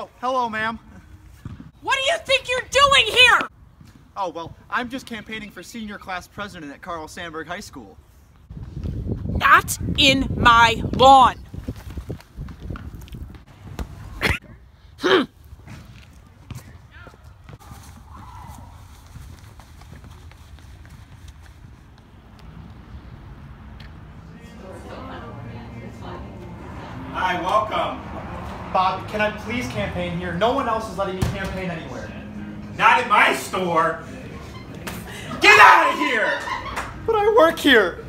Oh, hello, ma'am. What do you think you're doing here? Oh, well, I'm just campaigning for senior class president at Carl Sandburg High School. Not in my lawn. Hi, welcome. Bob, can I please campaign here? No one else is letting me campaign anywhere. Not in my store. Get out of here! But I work here.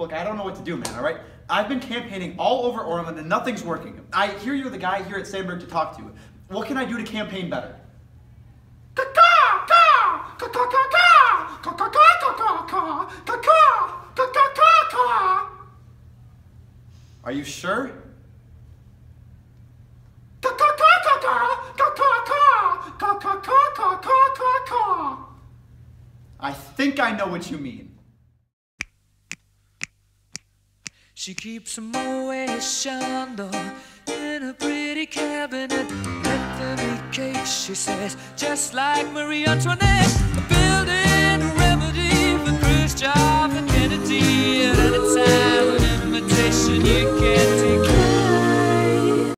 Look, I don't know what to do, man, all right? I've been campaigning all over Orland and nothing's working. I hear you're the guy here at Sandburg to talk to. What can I do to campaign better? Are you sure? I think I know what you mean. She keeps a Moet Chandon in a pretty cabinet. Bethany cake, she says, just like Marie Antoinette. A Building remedy for Khrushchev